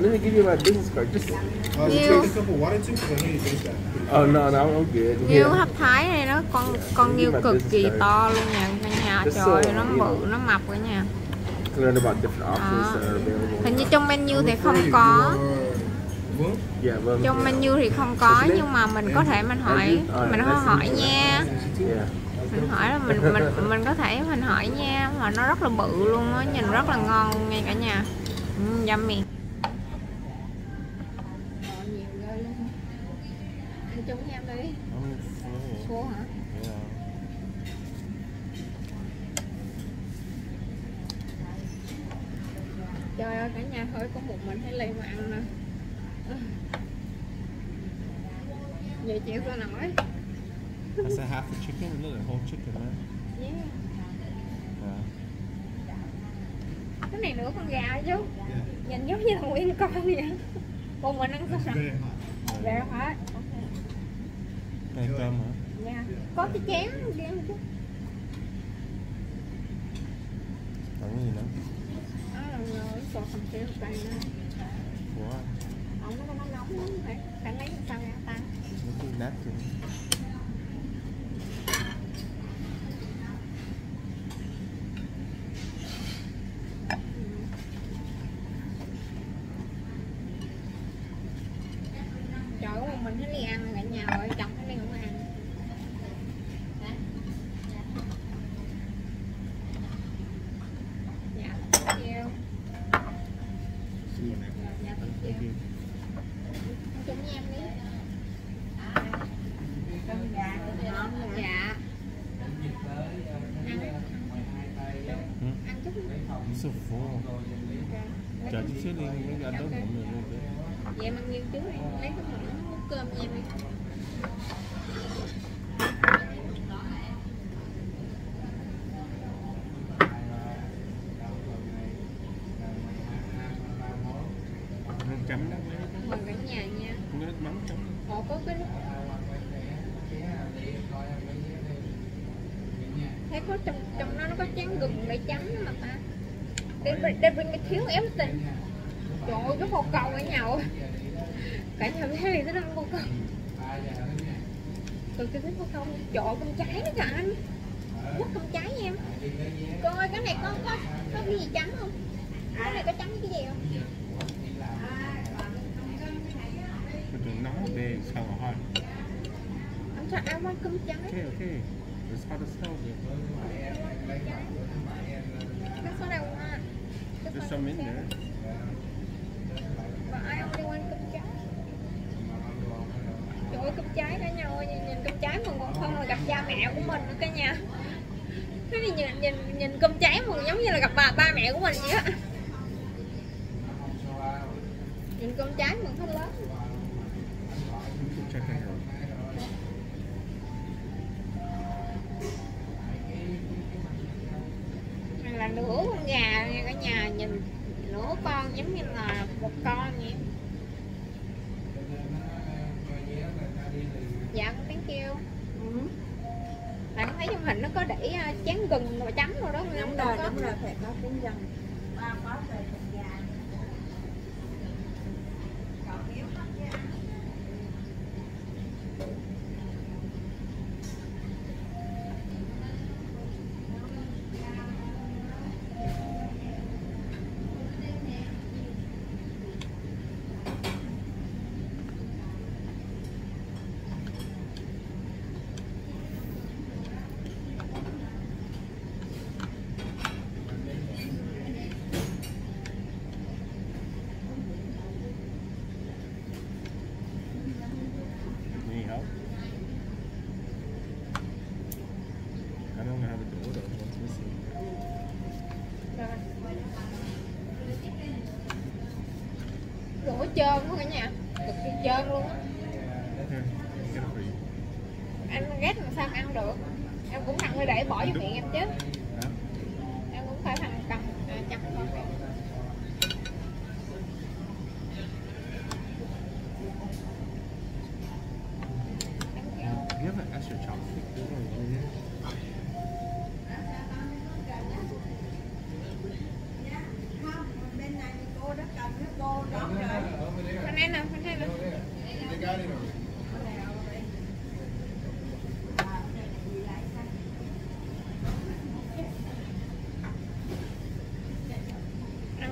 Yeah, yeah, yeah. Let me give you my business card. Just. Uh, Nhiều. take a couple water too, because I know you drink that. Oh no, no, I'm good. Yeah. hấp thái này nó con con nghiêu cực kỳ to luôn nha cả nhà Just trời so, ơi, nó you bự know. nó mập cả nhà learn about different options that are available. hình như trong menu thì không có. Well, Yeah, vâng. trong yeah. menu thì không có nhưng mà mình có thể mình hỏi mình Alright, có nice to hỏi you. nha Yeah. mình hỏi là mình mình mình có thể mình hỏi nha mà nó rất là bự luôn á nhìn rất là ngon luôn nha cả nhà ừ, yummy chung với em đi số hả trời ơi cả nhà thôi có một mình hay lấy mà ăn nè vậy chịu sao nổi That's a half a chicken. Look at whole chicken, man. yeah. Yeah. cái này nữa con gà chứ nhìn giống như là nguyên con vậy còn mình ăn it's sao very hot. Này cơm hả? Dạ. Có cái chén đi ăn chút. Còn cái gì nữa? Đó là rồi còn cầm xíu tay nữa. Ủa, Ông nó nó nóng lắm phải phải lấy sao ra ta. nó cứ nát kìa. Mình thấy đi ăn cả nhà rồi chồng thấy đi không ăn. Dạ, thank you. Dạ, thank you. Ăn chung với em đi. Dạ. Ăn, Hmm? ăn chút. I'm so full. Ok. Chờ chút xíu đi, mấy gà đốt bụng rồi. Vậy em ăn nghiêng trước đi, lấy cái muỗng múc cơm cho em đi. Chấm đó. Mời cả nhà nha. Không có nước mắm chấm. Ồ có cái thấy có trong trong nó nó có chén gừng để chấm đó mà ta. They bring a thiếu everything. Trời ơi cái bồ câu ở nhà ơi. Cả nhà thấy gì nó ăn bồ câu. Từ cái bồ câu trời ơi, con trái đó kìa anh. Quất con nha em. Coi cái này có có có cái gì chấm không? Cái này có chấm cái gì không? Đường nóng bề sao mà hot. Anh sao ăn cơm trái? Okay, okay. It's hot as hell. There's some in there. But I only want cơm trái. Trời ơi, cơm trái cả nhà ơi, nhìn, nhìn cơm trái mà còn không là gặp cha mẹ của mình nữa cả nhà. Thế thì nhìn nhìn nhìn cơm trái mà giống như là gặp bà ba mẹ của mình vậy á. Nhìn cơm trái mà không lớn. Là nửa con gà nha cả nhà, nhìn nửa con giống như là một con vậy. Dạ, con thank you. Bạn thấy trong hình nó có để à, chén gừng và chấm rồi đó đúng đâu rồi đúng rồi phải có cuốn dần Need help? I don't know how to do it. Let me see. Rửa trơn luôn cả nhà. Cực kỳ trơn luôn á. You. Anh ghét làm sao mà ăn được? Em cũng phải để bỏ vô miệng em chứ Huh? Em cũng phải thằng cầm à, chặt con này Do you have an extra chopstick? không bên này cô đã cầm nước cô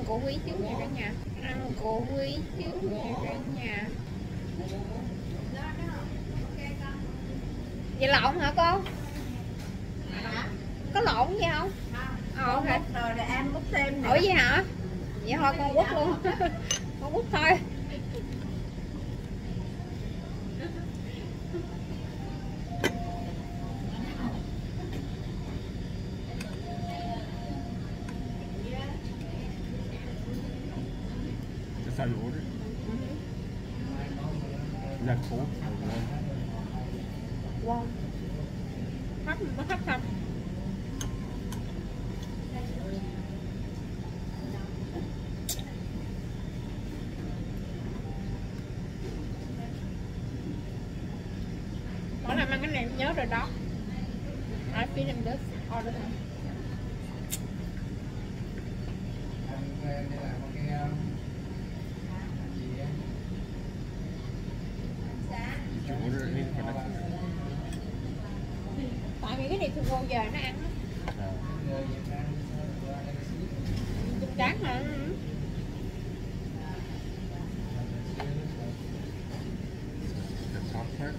củ quý trước nha cả nhà. Ăn củ quý trước nha cả nhà. Vậy lộn hả cô? Có lộn gì không? Ờ ok. Rồi em múc thêm ủa vậy hả? Vậy thôi con quất luôn. Con quất thôi That's how you order it? Is that cold or warm? wow hấp nó hấp không mỗi lần ăn cái này em nhớ rồi đó I feel all the time order anything tại vì cái này thường cô về nó ăn á. trắng mà chán hả The top part?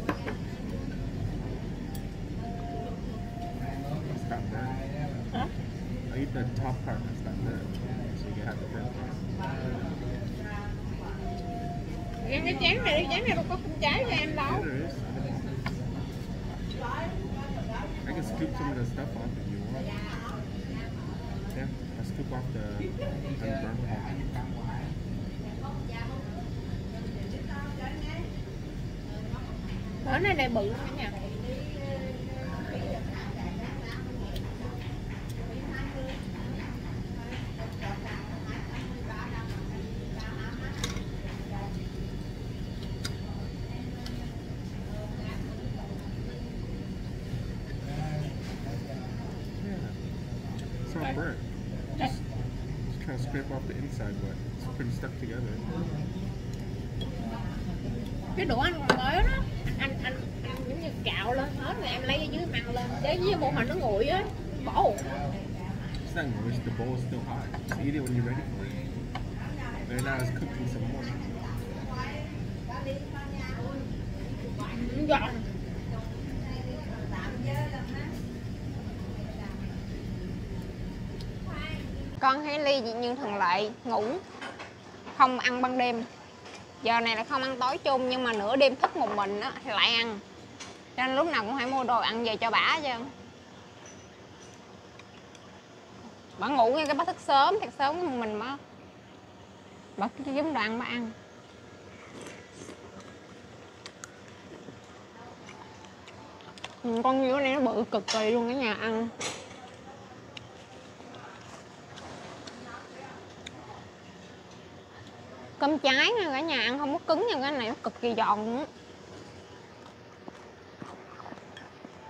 It's not there. hả I eat the top part that's not there. So you can have the rest. em cái chén này cái chén này đâu có không trái cho em đâu. I can scoop some of the stuff off if you want. Yeah, I'll scoop off the unburned part. Ở này này bự lắm cả nhà Yeah. It's not burnt. Just, just kind of scrape off the inside, but it's pretty stuck together. cái đũa anh còn mới đó anh anh anh giống như cạo lên hết rồi em lấy ở dưới măng lên để với bộ hình nó nguội á bỏ uổng It's not gross. The bowl is still hot. Just eat it when you're ready for it. Right now, it's cooking some more. giòn con thấy ly dị như thường lệ ngủ không ăn ban đêm giờ này là không ăn tối chung nhưng mà nửa đêm thức một mình á thì lại ăn cho nên lúc nào cũng phải mua đồ ăn về cho bả chứ bà ngủ nghe cái bà thức sớm thật sớm mình mà. Bà cứ giống đoạn bà ăn. Ừ, con dứa này nó bự cực kỳ luôn cả nhà ăn. Cơm trái nha, cả nhà ăn không có cứng nha, cái này nó cực kỳ giòn.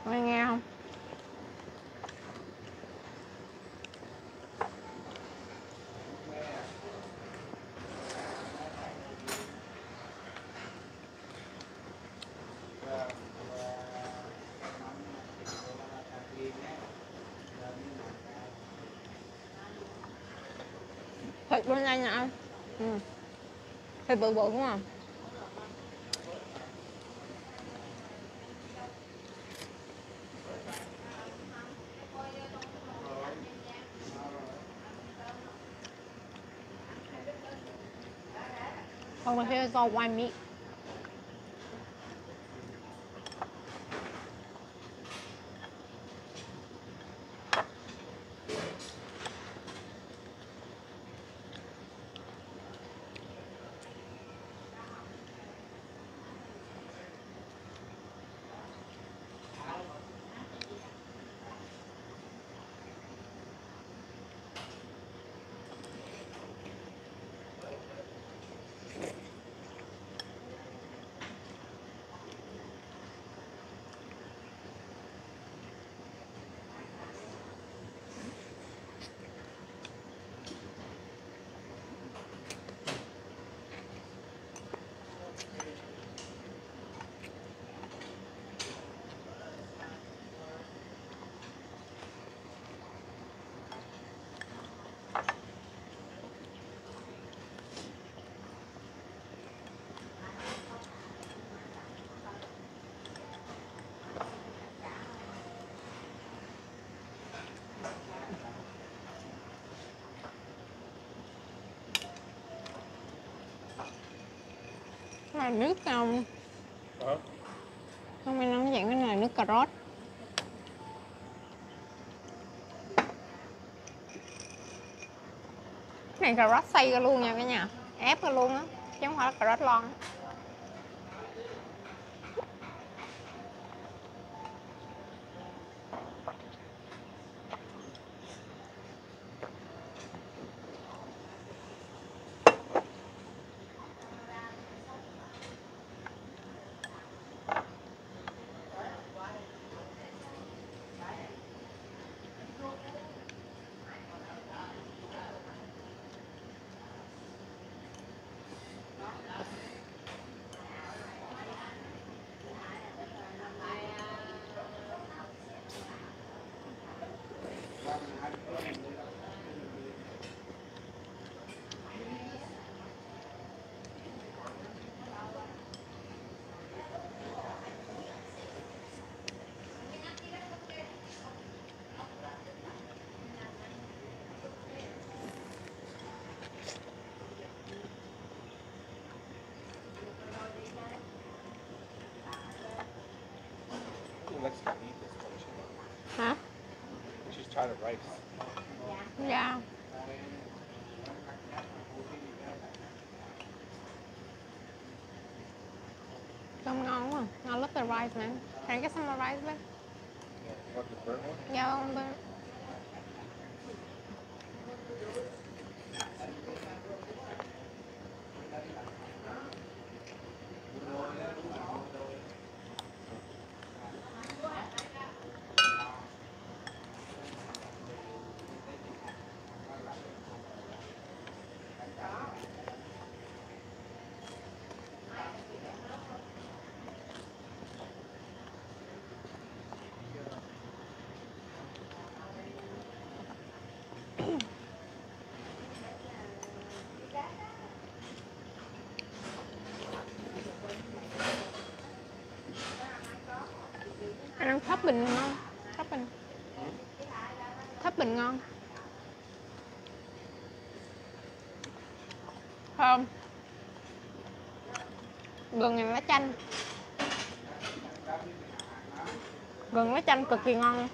Luôn á nghe không? Thịt bên đây nha ừ. thịt bự bự đúng không Còn mình sẽ cho quay meat. Là nước không Hả? không anh nói dạng cái này nước cà rốt. Cái này cà rốt xay ra luôn nha cả nhà. Ép ra luôn á chứ không phải là cà rốt lon. Let's Trying to rice. dạ cơm ngon quá I love the rice man can I get some more rice back Want the burnt one? dạ không bên anh bình ngon thấp bình. Thấp bình ngon. Thơm. Gừng này lá chanh. Gừng lá chanh cực kỳ ngon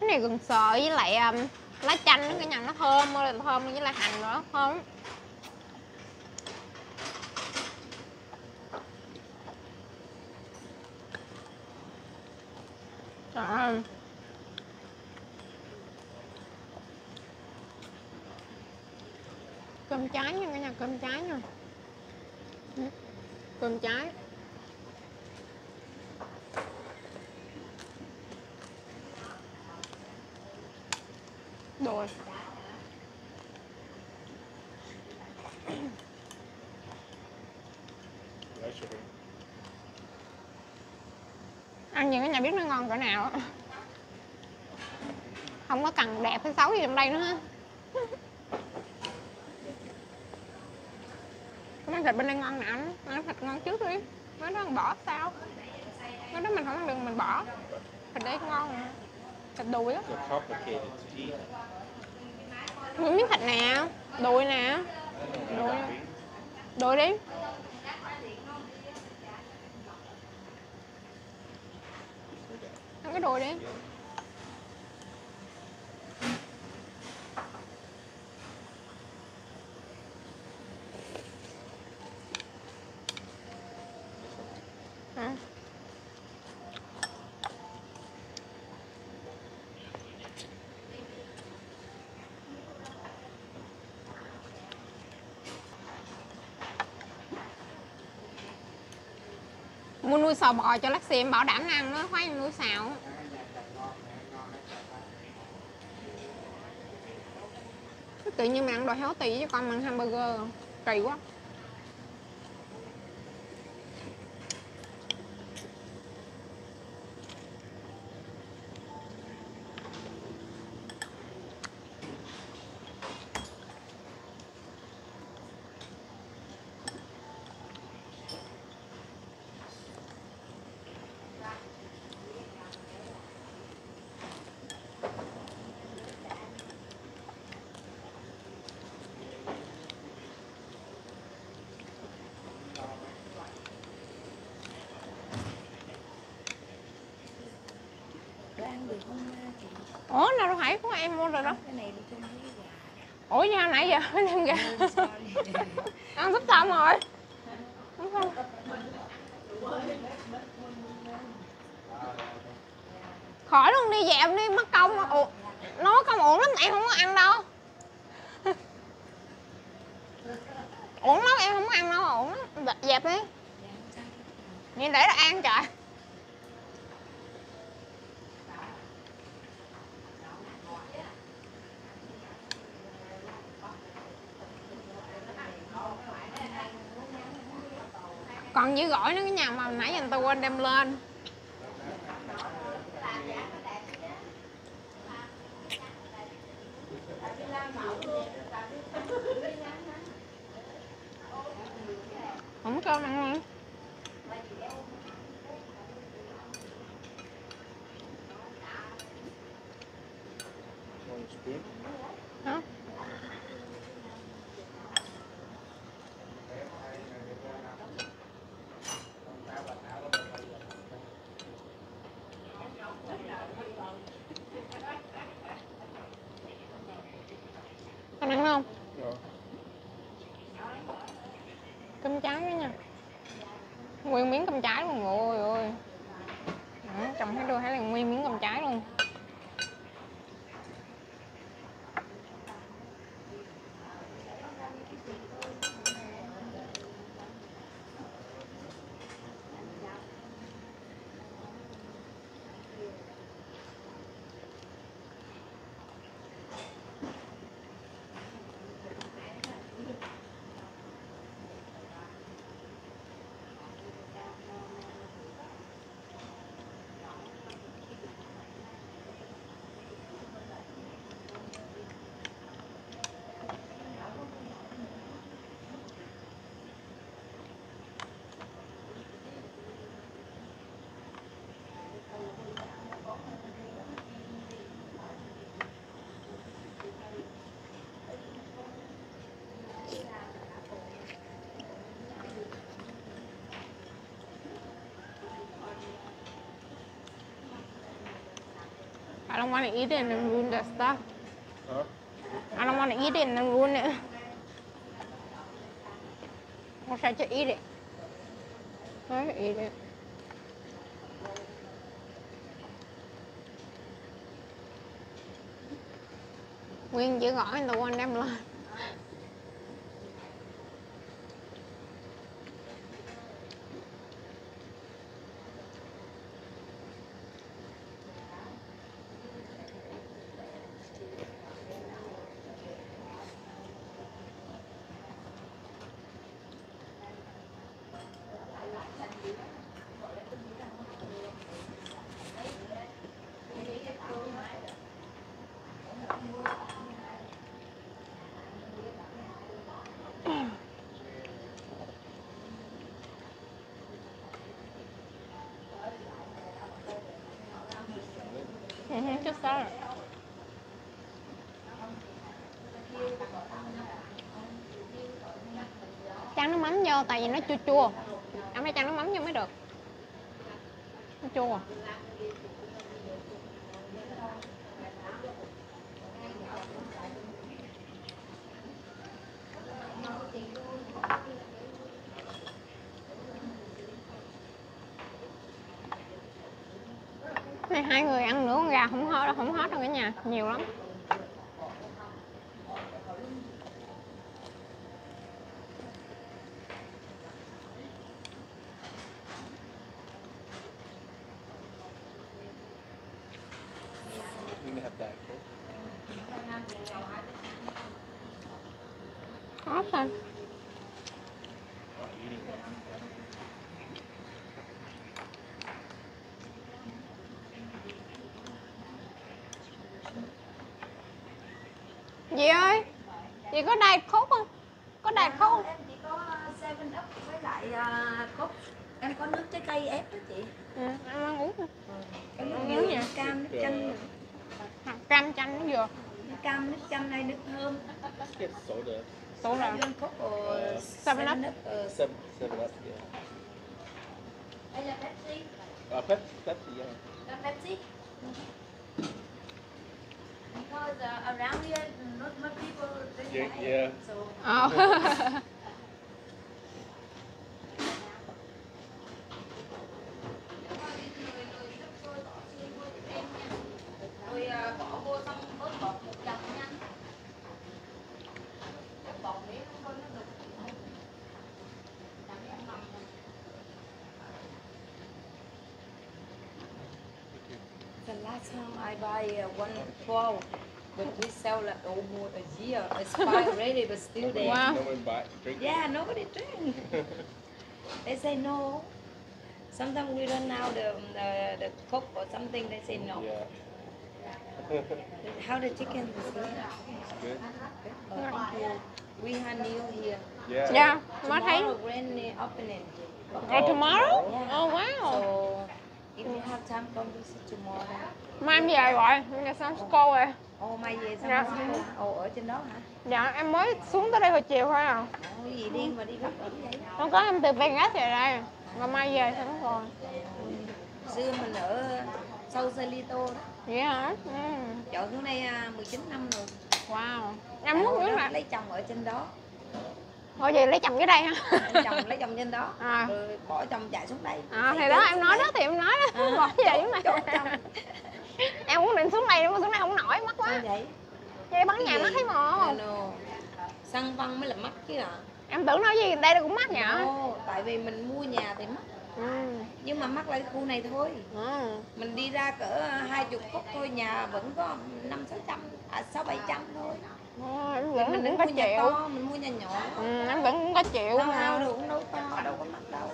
cái này gừng sợi với lại um, lá chanh nó cái nhà nó thơm ơi là thơm với lại hành nữa thơm lắm. Trời ơi. Cơm trái nha cả nhà, cơm trái nha. Ừ, Cơm trái. Rồi. Ăn gì cái nhà biết nó ngon cỡ nào không có cần đẹp hay xấu gì trong đây nữa thịt bên đây ngon nè anh. Ăn thịt ngon trước đi. Mấy đó mình bỏ sao? Mấy đó mình không ăn được mình bỏ. Thịt đây ngon nè thịt đùi á. Muốn miếng thịt nè. Đùi nè. Đùi. Đùi đi. Ăn cái đùi đi mua nuôi sò bò cho lắc em bảo đảm nó ăn nó khoái nuôi sào. Tự nhiên mình ăn đồ healthy chứ con ăn hamburger kỳ quá. Ủa nào đâu phải của em mua rồi đó cái này ủa sao nãy giờ mới đem gà ăn sắp xong rồi. Đúng không? khỏi luôn đi dẹp đi mất công. Ủa nói công uổng lắm em không có ăn đâu uổng lắm em không có ăn đâu uổng lắm Đ- dẹp đi vậy để là ăn trời còn dư gỏi nữa cái nhà mà nãy giờ người ta quên đem lên không có cơm ăn không Want a spoon? hả con ăn không No. cơm trái đó nha nguyên miếng cơm trái luôn ôi ôi Đó, chồng thấy đưa thấy là nguyên miếng cơm trái luôn I don't want to eat it and ruin the stuff. Huh? I don't want to eat it and ruin it. I'll try to eat it. I eat it. Nguyên gỏi người ta quên đem lên. Ừ, chút xíu. Chan nước mắm vô tại vì nó chua chua. Em phải chan nước mắm vô mới được. Nó chua. Hai người ăn nửa con gà không hết đâu, không hết đâu cả nhà, nhiều lắm. Awesome can have that. Hết rồi. Oh, eating it. Dì ơi, dì có đầy khúc không? Có đầy khúc không? em chỉ có 7 up với lại uh, cốc em có nước trái cây ép đó chị Ừ, em ăn uống không? em dừa nước nha. cam nước chanh. Hoặc cam chanh nó vừa. nước cam nước chanh hay nước thơm. Số rồi. Seven Coke or Seven Up. ờ, Seven, seven up, yeah. hay là Pepsi Uh, Pepsi, Pepsi, yeah. Là Pepsi because uh, around here not much people drink yeah, wine. Yeah. So. Oh. The last time I buy uh, one bowl but we sell like almost a year. Expired already, but still there. Wow. No one buy, drink. Yeah, nobody drink. they say no. Sometimes we run out the the, the cook or something. They say no. Yeah. How the chicken is good? Good. Oh. We have new here. Yeah. Mới thấy. Tomorrow grand opening. Oh, tomorrow? Yeah. Oh, wow. So if you have time, come visit tomorrow. Mai em về rồi, em về San Francisco rồi. Ồ, mai về xong Dạ. Ồ, ở trên đó hả? Dạ, em mới xuống tới đây hồi chiều thôi à. Ồ, gì đi mà đi lắm vậy? Không có em từ Vegas về đây. Ngày mai về Francisco rồi. xưa mình ở Sausalito đó Vậy hả? Ừ. chọn xuống đây à, 19 năm rồi Wow. Em muốn biết là lấy chồng ở trên đó Thôi vậy lấy chồng dưới đây ha. Anh chồng lấy chồng trên đó À. rồi bỏ chồng chạy xuống đây À, thì đó em nói đây. đó thì em nói đó. À. Bỏ về xuống chồng. Em cũng định xuống đây nhưng mà xuống đây không nổi mắc Sao quá. vậy Vậy bán nhà mắc thấy mò. no. xăng văn mới là mắc chứ à Em tưởng nói gì đây cũng mắc nhỉ? no, tại vì mình mua nhà thì mắc Ừ. nhưng mà mắc lại khu này thôi Ừ. mình đi ra cỡ hai chục phút thôi nhà vẫn có năm sáu trăm à sáu bảy trăm thôi Ờ, em mình vẫn đừng cũng mua có nhà chịu. to mình mua nhà nhỏ Ừ, em vẫn cũng có chịu Thao mà. được cũng đâu to đâu có mắc đâu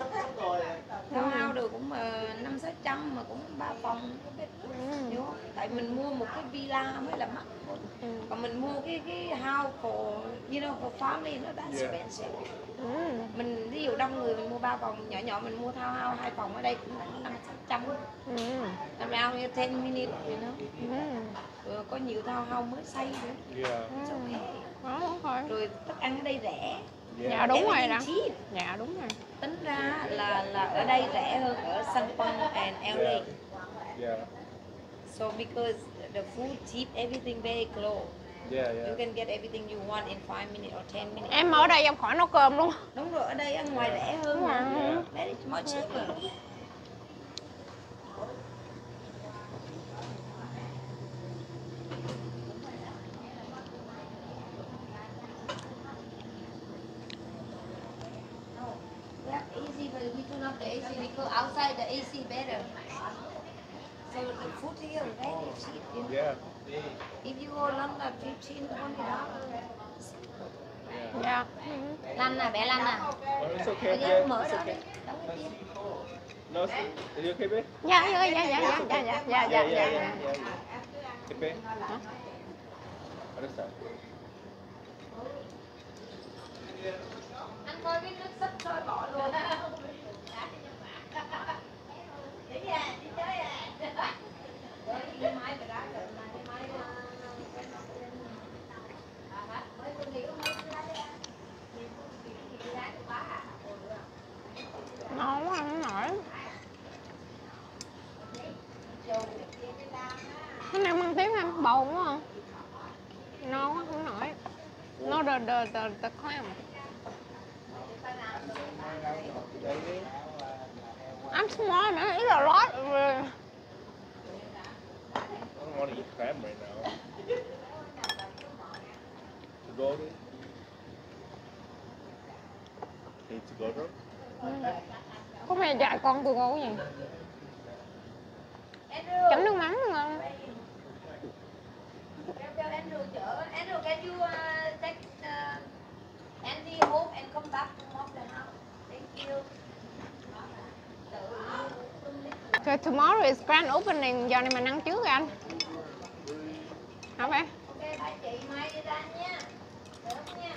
Thao hao được cũng ờ, năm sáu trăm mà cũng ba phòng Ừ. hiểu không? Tại mình mua một cái villa mới là mắc Ừ. còn mình mua cái cái house for you know for family nó đã Yeah. expensive Ừ. mình ví dụ đông người mình mua ba phòng nhỏ nhỏ mình mua thao hao hai phòng ở đây cũng là năm sáu trăm Ừ. around here 10 minutes you know Ừ. rồi có nhiều thao hao mới xây nữa Yeah. Rồi. rồi thức ăn ở đây rẻ Dạ Yeah. đúng rồi đó. Dạ đúng rồi. tính ra là là ở đây rẻ hơn ở San Juan and LA. Yeah. Yeah. So because the food cheap, everything very close. Yeah. You Yeah. can get everything you want in 5 minutes or 10 minutes. Em ở đây em khỏi nấu cơm luôn. Đúng rồi, ở đây ăn ngoài rẻ hơn Đúng mà. rồi. Very much cheaper. Yeah, easy, but we turn off the AC because outside the AC better. So the food here very cheap. You know? Yeah. If you go London, 15, 20 dollars. Ừ. Lanh à, bé Lanh à. It's okay. Yeah. mở It's okay. No, it's, is it okay? Dạ dạ dạ dạ dạ dạ dạ dạ dạ Yeah, yeah, dạ. yeah, yeah. Okay, babe. Other side. Anh coi cái nước sắp sôi bỏ luôn. Ngon quá không nổi. Cái này mang tiếng em bầu quá à. không? Ngon quá không nổi. No the the the the clam. I'm small man, eat a lot. I don't want to eat crab right now. To go to? Need to go to? Có mẹ dạy con tôi ngon gì? Chấm nước mắm ngon. Tell Andrew chở. Andrew, can you uh, take uh, Andy home and come back to mop the house? Thank you. So tomorrow is grand opening, giờ này mình ăn trước anh. Hả bé? Ok, bye chị, mai đi ra nha. Sớm nha.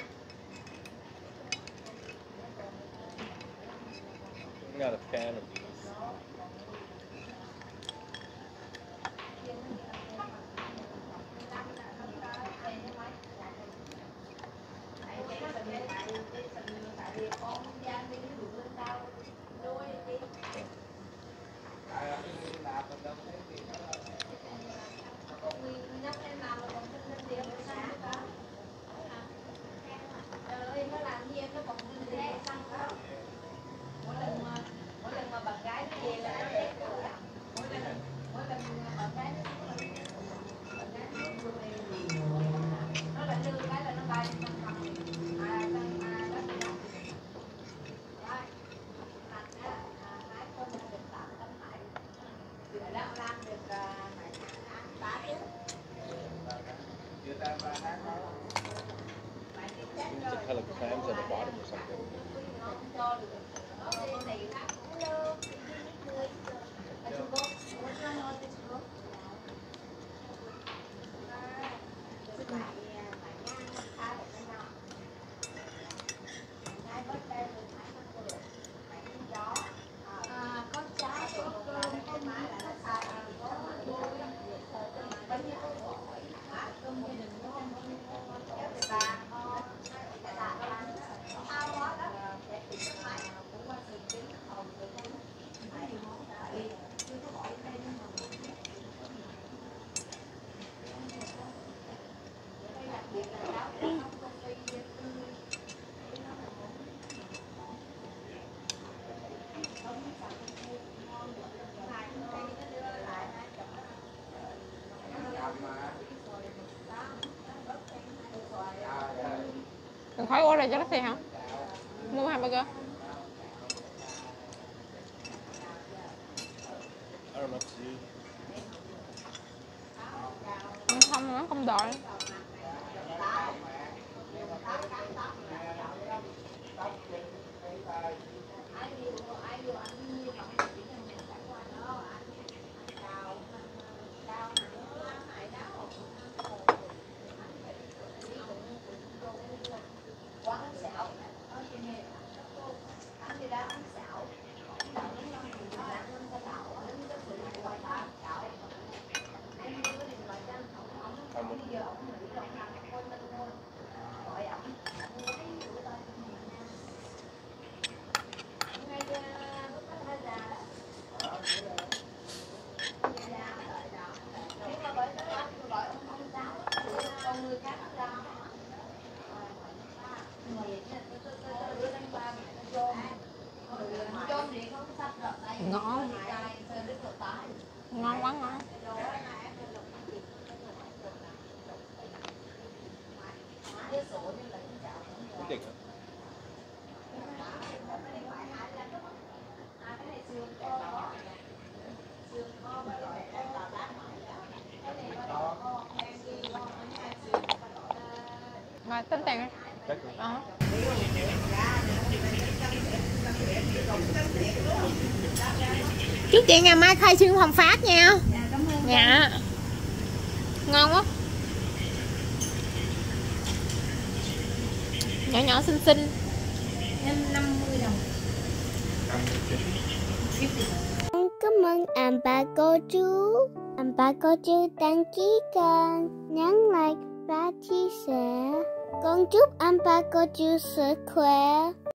I'm not a fan of khỏi order cho taxi hả? Mua hamburger. I không nó không đợi. How much? Ngon. Ngon quá ngon. Thank you ạ. Rồi tính tiền đi. Cách này. Ờ. Chúc chị ngày mai khai trương phòng phát nha. Dạ. Ngon quá. Nhỏ nhỏ xinh xinh. Em 50 đồng. Cảm ơn anh ba cô chú. Anh ba cô chú đăng ký kênh, nhấn like và chia sẻ. Con chúc anh ba cô chú sức khỏe.